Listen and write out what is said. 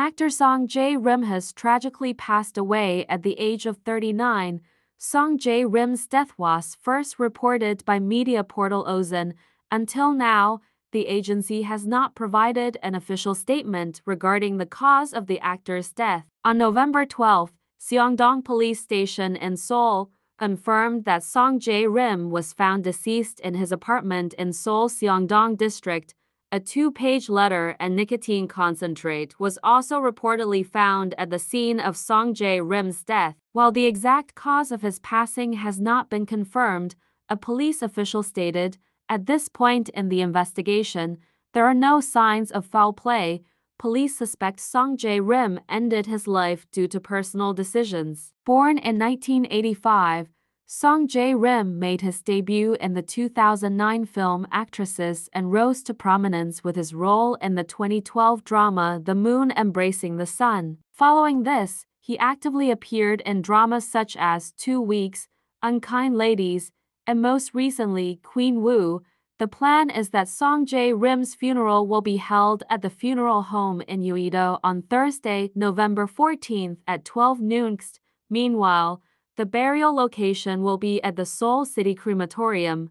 Actor Song Jae-rim has tragically passed away at the age of 39. Song Jae-rim's death was first reported by media portal OSEN. Until now, the agency has not provided an official statement regarding the cause of the actor's death. On November 12, Seongdong Police Station in Seoul confirmed that Song Jae-rim was found deceased in his apartment in Seoul Seongdong District. A two-page letter and nicotine concentrate was also reportedly found at the scene of Song Jae-rim's death. While the exact cause of his passing has not been confirmed, a police official stated, at this point in the investigation, there are no signs of foul play. Police suspect Song Jae-rim ended his life due to personal decisions. Born in 1985, Song Jae-rim made his debut in the 2009 film Actresses and rose to prominence with his role in the 2012 drama The Moon Embracing the Sun. Following this, he actively appeared in dramas such as Two Weeks, Unkind Ladies, and most recently Queen Woo, the plan is that Song Jae-rim's funeral will be held at the funeral home in Uido on Thursday, November 14th at 12 noon. Meanwhile, the burial location will be at the Seoul City Crematorium.